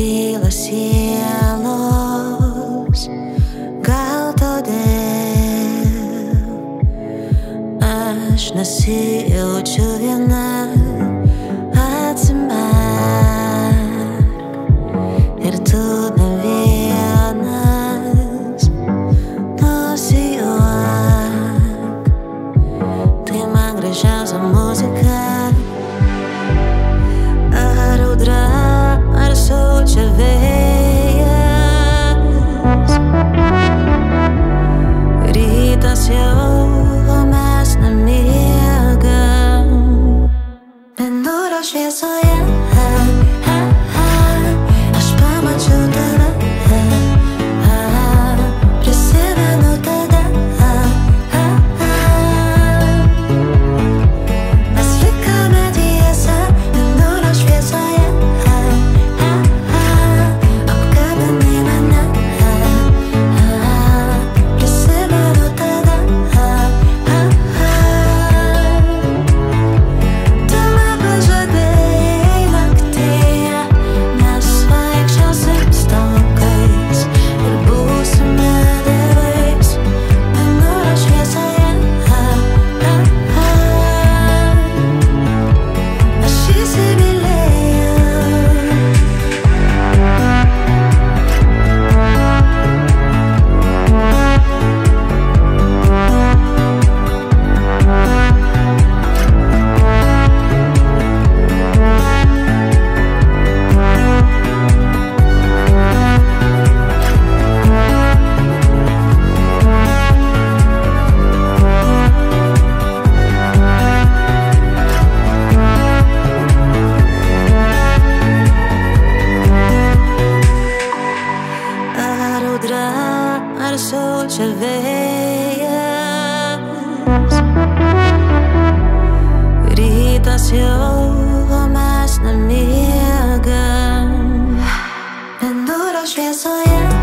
nebyla sielos, gal todėl aš nesijaučiu viena. noche veias Rytas jau mes nemiegam. Menduro šviesoje.